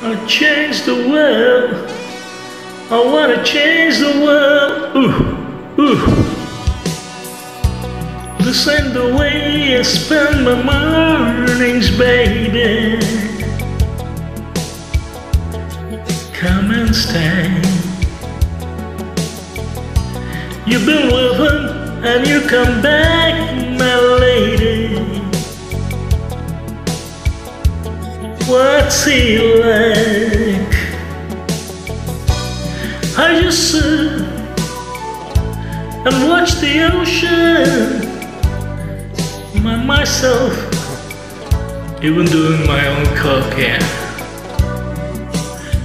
I change the world. I wanna change the world. Ooh, ooh. This ain't the way I spend my mornings, baby. Come and stay. You've been him and you come back, my lady. What's he like? I just sit and watch the ocean by myself, even doing my own cooking.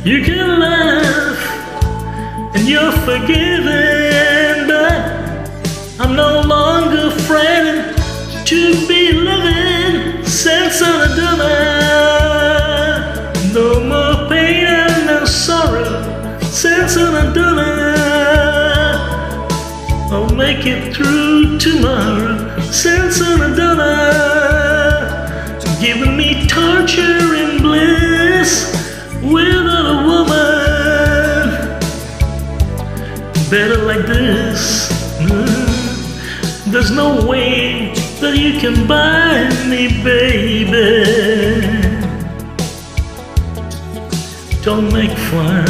You can laugh and you're forgiven, but I'm no longer frightened to be living of the dollar. I'll make it through tomorrow, sense of the dollar. Giving me torture and bliss without a woman. Better like this. There's no way that you can buy me, baby. Don't make fun.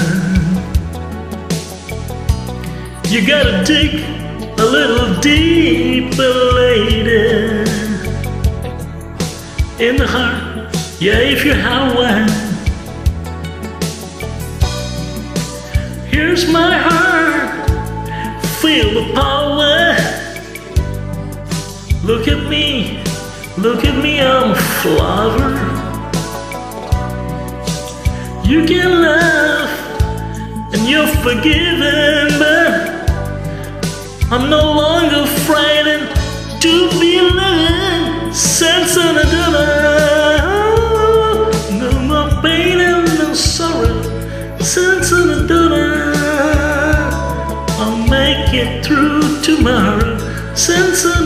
You gotta dig a little deeper, lady. In the heart, yeah, if you have one. Here's my heart, feel the power. Look at me, look at me, I'm a flower. You can laugh and you're forgiven, I'm no longer frightened to be living the dollar. No more pain and no sorrow, the dollar. I'll make it through tomorrow, sense of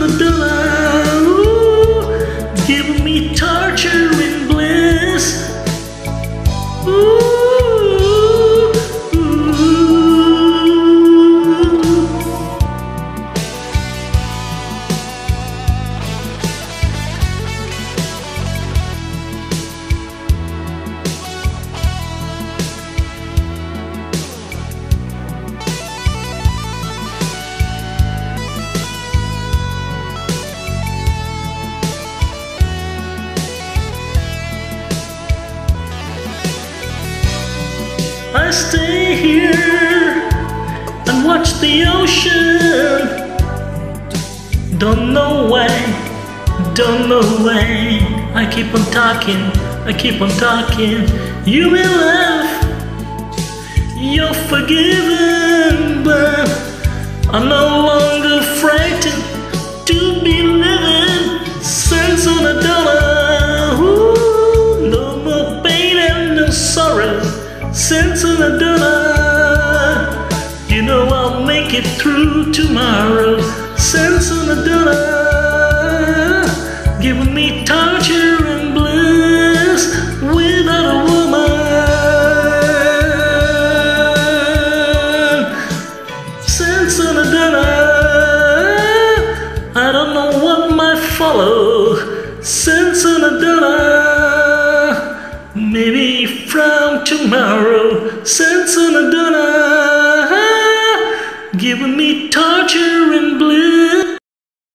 I stay here and watch the ocean. Don't know why, don't know why. I keep on talking, I keep on talking. You will laugh, you're forgiven, but I'm no longer dollar, you know I'll make it through tomorrow. Dollar, giving me torture and bliss without a woman. Sense on a dollar, I don't know what might follow. Dollar, maybe from tomorrow. Sense on a giving me torture and bliss.